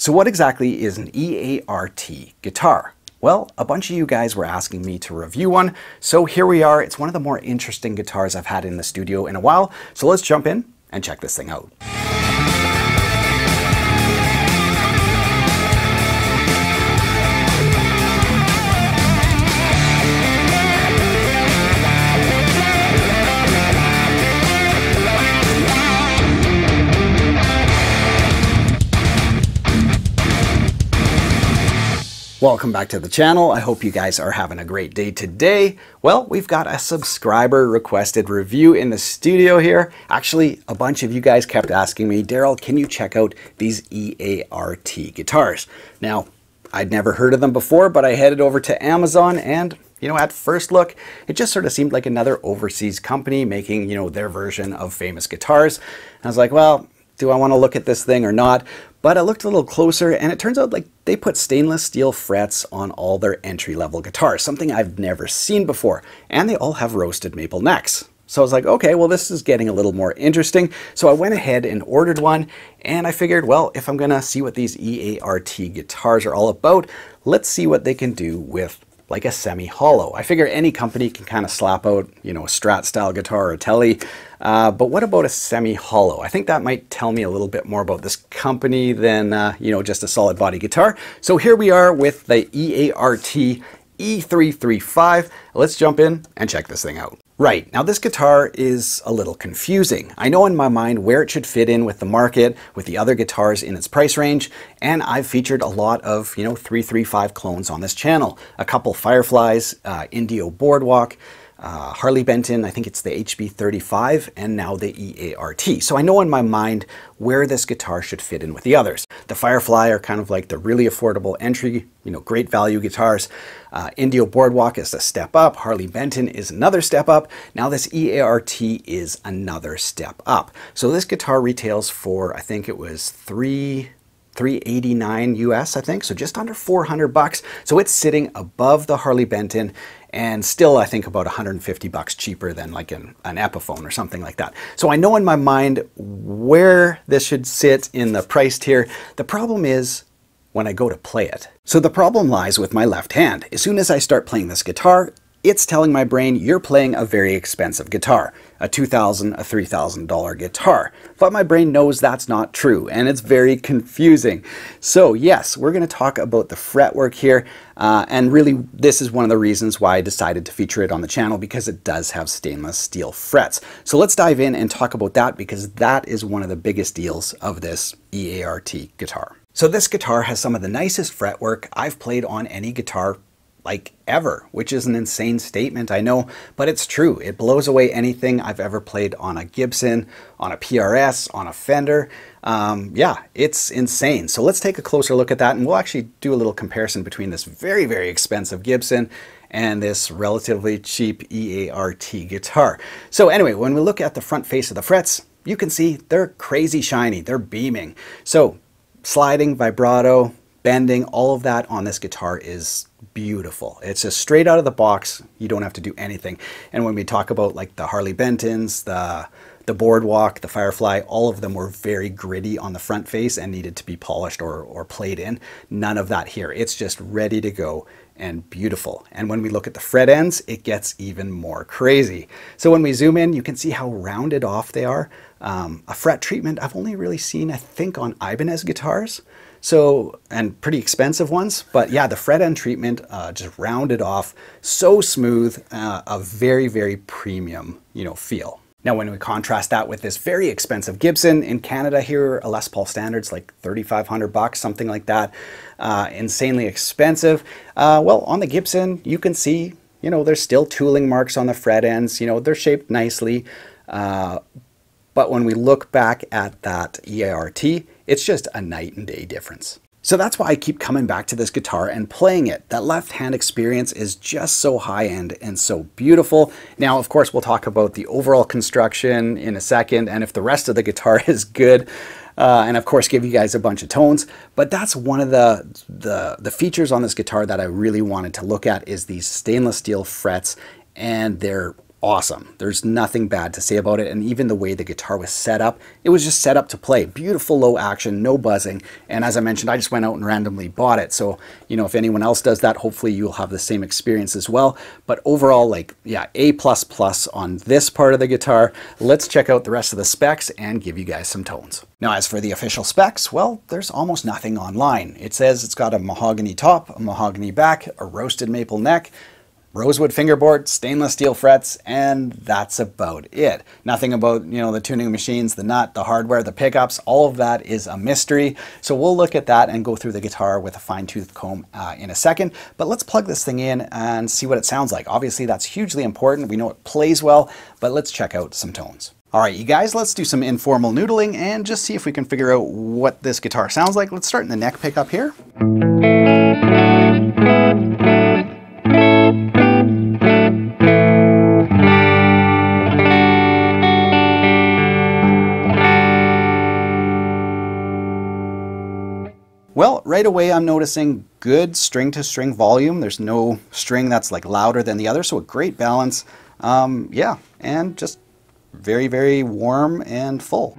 So what exactly is an EART guitar? Well, a bunch of you guys were asking me to review one, so here we are. It's one of the more interesting guitars I've had in the studio in a while, so let's jump in and check this thing out. Welcome back to the channel. I hope you guys are having a great day today. Well, we've got a subscriber requested review in the studio here. Actually, a bunch of you guys kept asking me, Darrell, can you check out these EART guitars? Now, I'd never heard of them before, but I headed over to Amazon and you know, at first look, it just sort of seemed like another overseas company making, you know, their version of famous guitars. And I was like, well, do I want to look at this thing or not? But I looked a little closer and it turns out like they put stainless steel frets on all their entry level guitars, something I've never seen before. And they all have roasted maple necks. So I was like, okay, well, this is getting a little more interesting. So I went ahead and ordered one and I figured, well, if I'm gonna see what these EART guitars are all about, let's see what they can do with like a semi-hollow. I figure any company can kind of slap out, you know, a Strat style guitar or a Tele, uh, but what about a semi-hollow? I think that might tell me a little bit more about this company than, uh, you know, just a solid body guitar. So here we are with the EART E335. Let's jump in and check this thing out. Right, now this guitar is a little confusing. I know in my mind where it should fit in with the market, with the other guitars in its price range, and I've featured a lot of, you know, 335 clones on this channel. A couple Fireflies, uh, Indio Boardwalk, uh, Harley Benton, I think it's the HB35, and now the EART. So I know in my mind where this guitar should fit in with the others. The Firefly are kind of like the really affordable entry, you know, great value guitars. Uh, Indio Boardwalk is a step up. Harley Benton is another step up. Now this EART is another step up. So this guitar retails for, I think it was three 389 US, I think, so just under 400 bucks. So it's sitting above the Harley Benton and still I think about 150 bucks cheaper than like an, an Epiphone or something like that. So I know in my mind where this should sit in the price tier. The problem is when I go to play it. So the problem lies with my left hand. As soon as I start playing this guitar, it's telling my brain you're playing a very expensive guitar, a 2,000, a $3,000 guitar. But my brain knows that's not true and it's very confusing. So yes, we're going to talk about the fretwork here uh, and really this is one of the reasons why I decided to feature it on the channel because it does have stainless steel frets. So let's dive in and talk about that because that is one of the biggest deals of this EART guitar. So this guitar has some of the nicest fretwork I've played on any guitar like ever, which is an insane statement, I know, but it's true. It blows away anything I've ever played on a Gibson, on a PRS, on a Fender. Um, yeah, it's insane. So let's take a closer look at that and we'll actually do a little comparison between this very, very expensive Gibson and this relatively cheap EART guitar. So anyway, when we look at the front face of the frets, you can see they're crazy shiny, they're beaming. So sliding, vibrato, bending, all of that on this guitar is beautiful. It's just straight out of the box. You don't have to do anything. And when we talk about like the Harley Bentons, the the Boardwalk, the Firefly, all of them were very gritty on the front face and needed to be polished or, or played in. None of that here. It's just ready to go and beautiful. And when we look at the fret ends, it gets even more crazy. So when we zoom in, you can see how rounded off they are. Um, a fret treatment I've only really seen, I think, on Ibanez guitars. So, and pretty expensive ones, but yeah, the fret end treatment uh, just rounded off, so smooth, uh, a very, very premium, you know, feel. Now, when we contrast that with this very expensive Gibson in Canada here, a Les Paul Standard's like 3,500 bucks, something like that, uh, insanely expensive. Uh, well, on the Gibson, you can see, you know, there's still tooling marks on the fret ends. You know, they're shaped nicely. But when we look back at that EART, it's just a night and day difference. So that's why I keep coming back to this guitar and playing it. That left hand experience is just so high end and so beautiful. Now, of course, we'll talk about the overall construction in a second and if the rest of the guitar is good. Uh, and of course give you guys a bunch of tones. But that's one of the, the, the features on this guitar that I really wanted to look at is these stainless steel frets and they're awesome. There's nothing bad to say about it. And even the way the guitar was set up, it was just set up to play. Beautiful low action, no buzzing. And as I mentioned, I just went out and randomly bought it. So, you know, if anyone else does that, hopefully you'll have the same experience as well. But overall, like, yeah, A++ on this part of the guitar. Let's check out the rest of the specs and give you guys some tones. Now, as for the official specs, well, there's almost nothing online. It says it's got a mahogany top, a mahogany back, a roasted maple neck, rosewood fingerboard, stainless steel frets, and that's about it. Nothing about, you know, the tuning machines, the nut, the hardware, the pickups, all of that is a mystery. So we'll look at that and go through the guitar with a fine tooth comb uh, in a second. But let's plug this thing in and see what it sounds like. Obviously that's hugely important. We know it plays well, but let's check out some tones. All right, you guys, let's do some informal noodling and just see if we can figure out what this guitar sounds like. Let's start in the neck pickup here. Right away I'm noticing good string to string volume. There's no string that's like louder than the other, so a great balance. Um, yeah, and just very, very warm and full.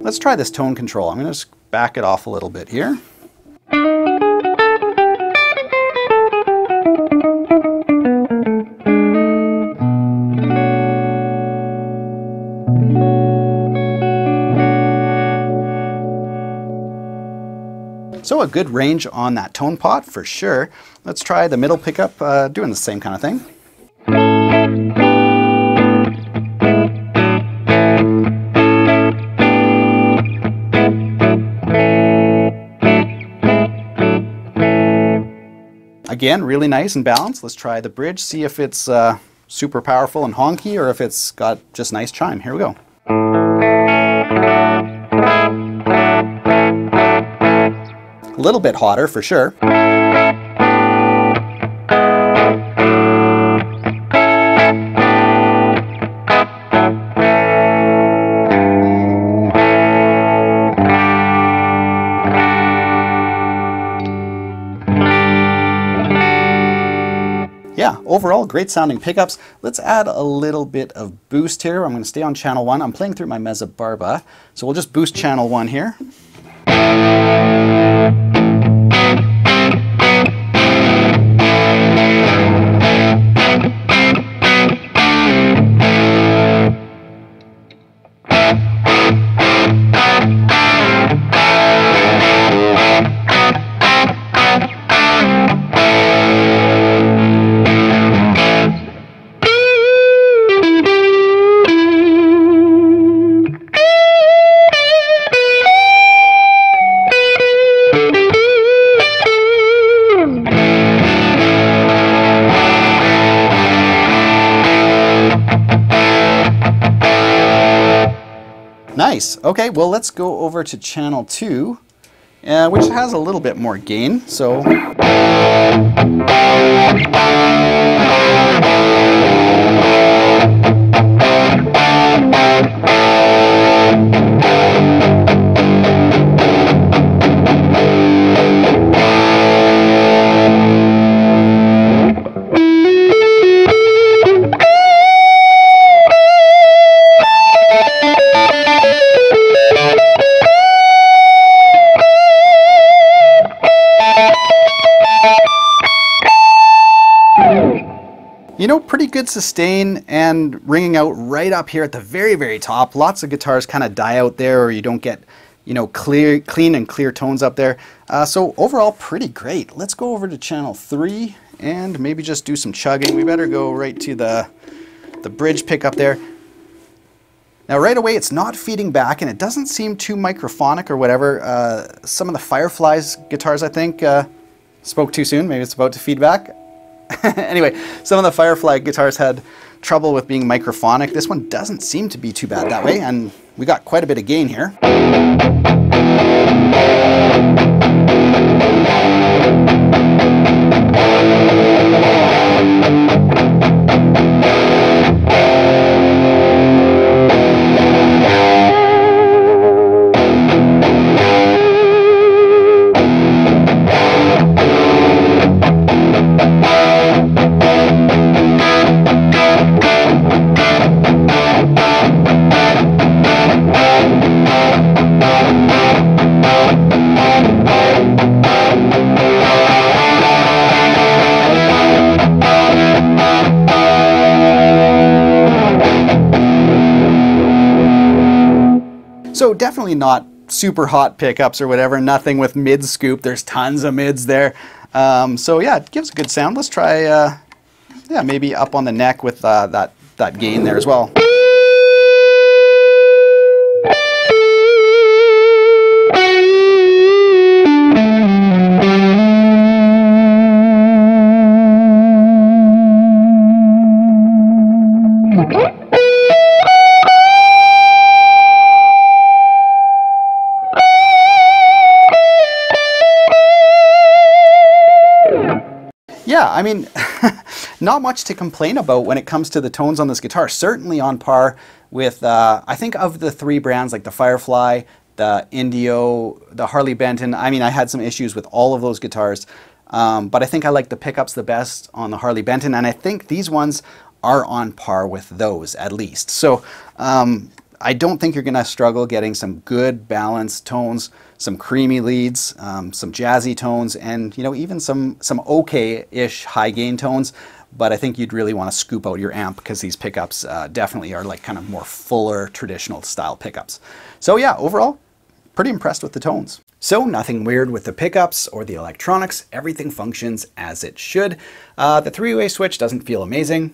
Let's try this tone control. I'm going to just back it off a little bit here. A good range on that tone pot for sure. Let's try the middle pickup uh, doing the same kind of thing. Again, really nice and balanced. Let's try the bridge, see if it's uh, super powerful and honky or if it's got just nice chime. Here we go. A little bit hotter for sure. yeah, overall great sounding pickups. Let's add a little bit of boost here. I'm going to stay on channel one. I'm playing through my Mezzabarba, so we'll just boost channel one here. Thank you. Nice. Okay, well, let's go over to channel two, uh, which has a little bit more gain. So. Good sustain and ringing out right up here at the very, very top. Lots of guitars kind of die out there or you don't get, you know, clear, clean and clear tones up there. Uh, so overall, pretty great. Let's go over to channel three and maybe just do some chugging. We better go right to the, the bridge pickup there. Now right away it's not feeding back and it doesn't seem too microphonic or whatever. Uh, some of the Fireflies guitars I think uh, spoke too soon, maybe it's about to feed back. anyway, some of the Firefly guitars had trouble with being microphonic. This one doesn't seem to be too bad that way, and we got quite a bit of gain here. Definitely not super hot pickups or whatever, nothing with mid scoop. There's tons of mids there. Um, so yeah, it gives a good sound. Let's try, uh, yeah, maybe up on the neck with uh, that, that gain there as well. I mean, not much to complain about when it comes to the tones on this guitar. Certainly on par with, uh, I think of the three brands like the Firefly, the Indio, the Harley Benton. I mean, I had some issues with all of those guitars, um, but I think I like the pickups the best on the Harley Benton, and I think these ones are on par with those at least. So um, I don't think you're going to struggle getting some good balanced tones, some creamy leads, um, some jazzy tones, and you know even some some okay-ish high gain tones. But I think you'd really want to scoop out your amp because these pickups uh, definitely are like kind of more fuller traditional style pickups. So yeah, overall, pretty impressed with the tones. So nothing weird with the pickups or the electronics. Everything functions as it should. Uh, the three-way switch doesn't feel amazing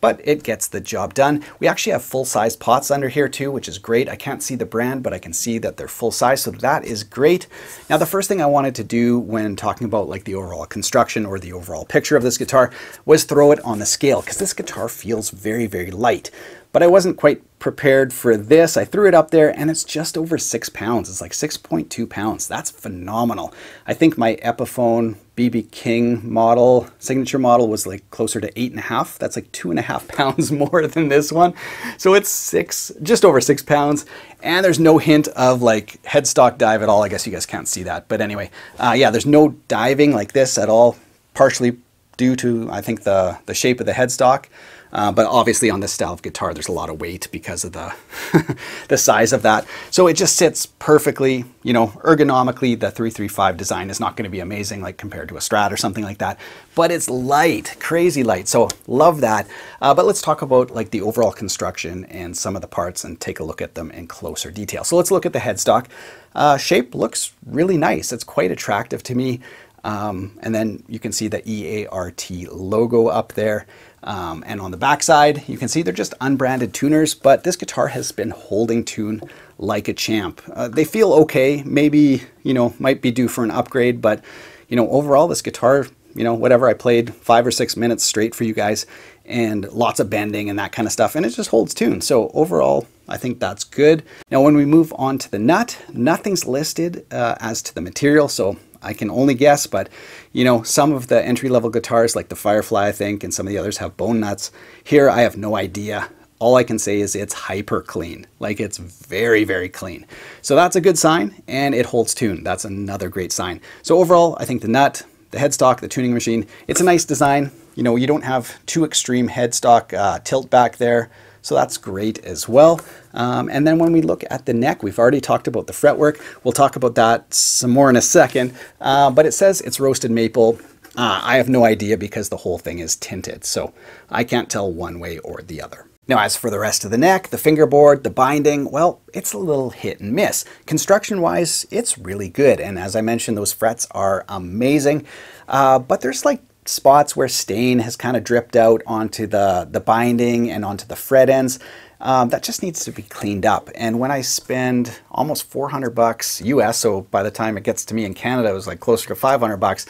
but it gets the job done. We actually have full-size pots under here too, which is great. I can't see the brand, but I can see that they're full size, so that is great. Now, the first thing I wanted to do when talking about like the overall construction or the overall picture of this guitar was throw it on the scale, because this guitar feels very, very light but I wasn't quite prepared for this. I threw it up there and it's just over six pounds. It's like 6.2 pounds. That's phenomenal. I think my Epiphone BB King model, signature model was like closer to eight and a half. That's like two and a half pounds more than this one. So it's six, just over six pounds. And there's no hint of like headstock dive at all. I guess you guys can't see that. But anyway, uh, yeah, there's no diving like this at all, partially due to, I think, the, the shape of the headstock. Uh, but obviously on this style of guitar, there's a lot of weight because of the, the size of that. So it just sits perfectly, you know, ergonomically, the 335 design is not going to be amazing like compared to a Strat or something like that, but it's light, crazy light. So love that. Uh, but let's talk about like the overall construction and some of the parts and take a look at them in closer detail. So let's look at the headstock. Uh, shape looks really nice. It's quite attractive to me. Um, and then you can see the EART logo up there. Um, and on the backside, you can see they're just unbranded tuners, but this guitar has been holding tune like a champ. Uh, they feel okay, maybe, you know, might be due for an upgrade, but, you know, overall, this guitar, you know, whatever, I played five or six minutes straight for you guys and lots of bending and that kind of stuff, and it just holds tune. So overall, I think that's good. Now, when we move on to the nut, nothing's listed uh, as to the material, so I can only guess, but you know, some of the entry level guitars like the Firefly, I think, and some of the others have bone nuts. Here, I have no idea. All I can say is it's hyper clean. Like it's very, very clean. So that's a good sign and it holds tune. That's another great sign. So overall, I think the nut, the headstock, the tuning machine, it's a nice design. You know, you don't have too extreme headstock uh, tilt back there. So that's great as well. Um, and then when we look at the neck, we've already talked about the fretwork. We'll talk about that some more in a second. Uh, but it says it's roasted maple. Uh, I have no idea because the whole thing is tinted. So I can't tell one way or the other. Now, as for the rest of the neck, the fingerboard, the binding, well, it's a little hit and miss. Construction-wise, it's really good. And as I mentioned, those frets are amazing. Uh, but there's like spots where stain has kind of dripped out onto the, the binding and onto the fret ends. Um, that just needs to be cleaned up. And when I spend almost 400 bucks US, so by the time it gets to me in Canada, it was like closer to 500 bucks.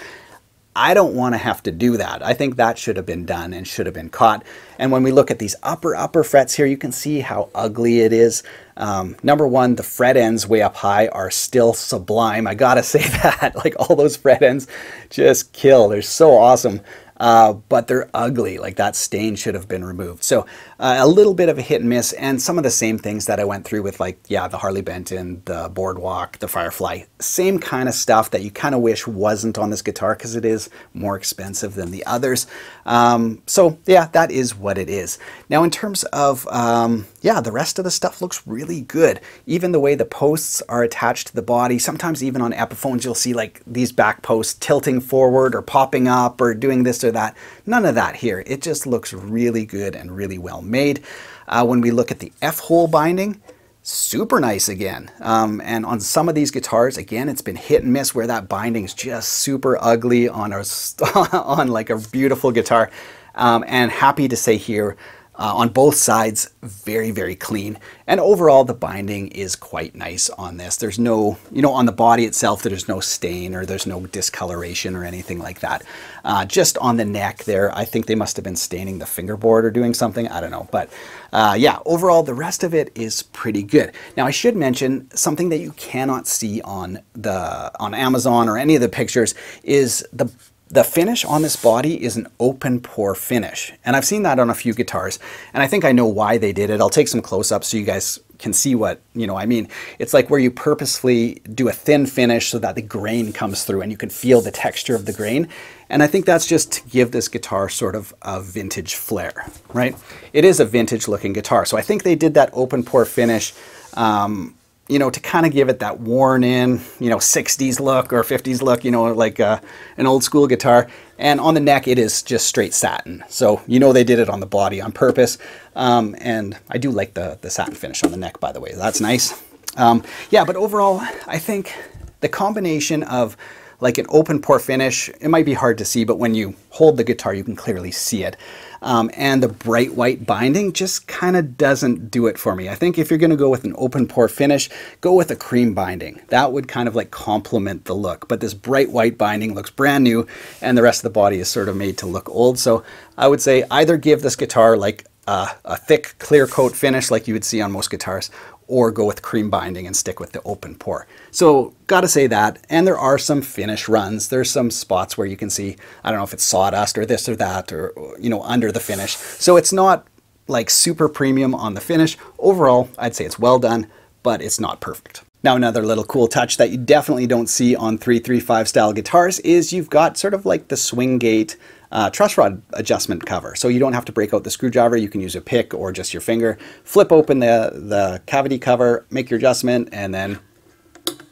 I don't want to have to do that. I think that should have been done and should have been caught. And when we look at these upper, upper frets here, you can see how ugly it is. Um, number one, the fret ends way up high are still sublime. I gotta say that. Like all those fret ends just kill. They're so awesome uh, but they're ugly. Like that stain should have been removed. So uh, a little bit of a hit and miss, and some of the same things that I went through with like, yeah, the Harley Benton, the Boardwalk, the Firefly. Same kind of stuff that you kind of wish wasn't on this guitar because it is more expensive than the others. Um, so yeah, that is what it is. Now in terms of, um, yeah, the rest of the stuff looks really good. Even the way the posts are attached to the body, sometimes even on Epiphones you'll see like these back posts tilting forward or popping up or doing this or that. None of that here. It just looks really good and really well made. Uh, when we look at the F-hole binding, super nice again. Um, and on some of these guitars, again, it's been hit and miss where that binding is just super ugly on a on like a beautiful guitar. Um, and happy to say here, uh, on both sides, very, very clean. And overall, the binding is quite nice on this. There's no, you know, on the body itself, there's no stain or there's no discoloration or anything like that. Uh, just on the neck there, I think they must have been staining the fingerboard or doing something. I don't know. But uh, yeah, overall, the rest of it is pretty good. Now, I should mention something that you cannot see on the on Amazon or any of the pictures is the the finish on this body is an open pore finish. And I've seen that on a few guitars. And I think I know why they did it. I'll take some close-ups so you guys can see what, you know, I mean. It's like where you purposefully do a thin finish so that the grain comes through and you can feel the texture of the grain. And I think that's just to give this guitar sort of a vintage flair, right? It is a vintage looking guitar. So I think they did that open pore finish um, you know, to kind of give it that worn in, you know, 60s look or 50s look, you know, like uh, an old school guitar. And on the neck, it is just straight satin. So, you know, they did it on the body on purpose. Um, and I do like the, the satin finish on the neck, by the way. That's nice. Um, yeah, but overall, I think the combination of like an open pore finish, it might be hard to see, but when you hold the guitar, you can clearly see it. Um, and the bright white binding just kind of doesn't do it for me. I think if you're going to go with an open pore finish, go with a cream binding. That would kind of like complement the look. But this bright white binding looks brand new and the rest of the body is sort of made to look old. So I would say either give this guitar like a, a thick clear coat finish like you would see on most guitars or go with cream binding and stick with the open pore. So got to say that. And there are some finish runs. There's some spots where you can see, I don't know if it's sawdust or this or that or, you know, under the finish. So it's not like super premium on the finish. Overall, I'd say it's well done, but it's not perfect. Now another little cool touch that you definitely don't see on 335 style guitars is you've got sort of like the swing gate uh, truss rod adjustment cover. So you don't have to break out the screwdriver. You can use a pick or just your finger. Flip open the, the cavity cover, make your adjustment, and then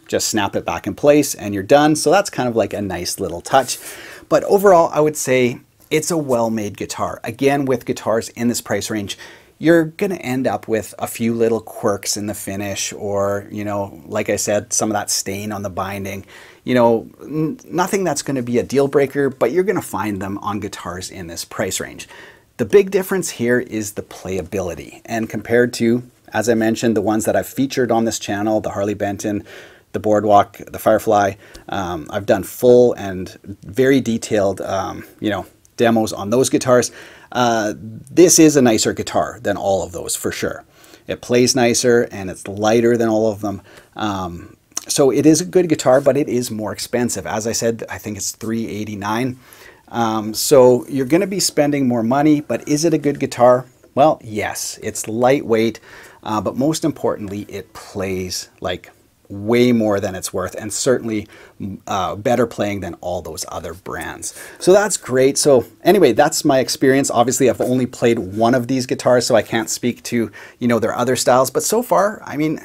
just snap it back in place and you're done. So that's kind of like a nice little touch. But overall, I would say it's a well-made guitar. Again, with guitars in this price range, you're going to end up with a few little quirks in the finish or, you know, like I said, some of that stain on the binding. You know, nothing that's going to be a deal breaker, but you're going to find them on guitars in this price range. The big difference here is the playability. And compared to, as I mentioned, the ones that I've featured on this channel, the Harley Benton, the Boardwalk, the Firefly, um, I've done full and very detailed, um, you know, demos on those guitars. Uh, this is a nicer guitar than all of those for sure. It plays nicer and it's lighter than all of them. Um, so it is a good guitar, but it is more expensive. As I said, I think it's 389 um, So you're going to be spending more money, but is it a good guitar? Well, yes, it's lightweight, uh, but most importantly, it plays like way more than it's worth and certainly uh, better playing than all those other brands. So that's great. So anyway, that's my experience. Obviously, I've only played one of these guitars, so I can't speak to, you know, their other styles. But so far, I mean,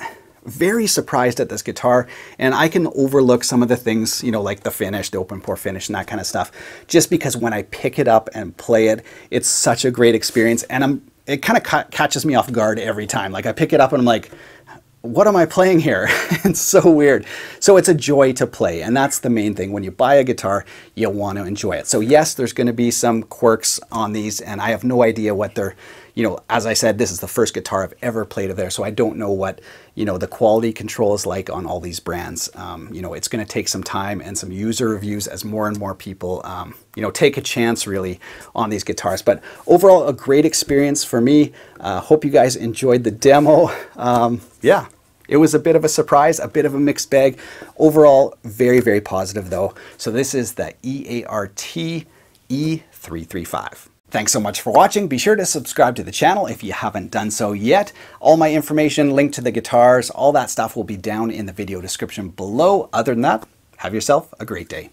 very surprised at this guitar and I can overlook some of the things, you know, like the finish, the open pore finish and that kind of stuff, just because when I pick it up and play it, it's such a great experience and I'm, it kind of ca catches me off guard every time. Like I pick it up and I'm like, what am I playing here? it's so weird. So it's a joy to play, and that's the main thing. When you buy a guitar, you want to enjoy it. So yes, there's going to be some quirks on these, and I have no idea what they're, you know, as I said, this is the first guitar I've ever played of theirs, so I don't know what, you know, the quality control is like on all these brands. Um, you know, it's going to take some time and some user reviews as more and more people, um, you know, take a chance really on these guitars. But overall, a great experience for me. Uh, hope you guys enjoyed the demo. Um, yeah, it was a bit of a surprise, a bit of a mixed bag. Overall, very, very positive though. So this is the EART E335. Thanks so much for watching. Be sure to subscribe to the channel if you haven't done so yet. All my information, link to the guitars, all that stuff will be down in the video description below. Other than that, have yourself a great day.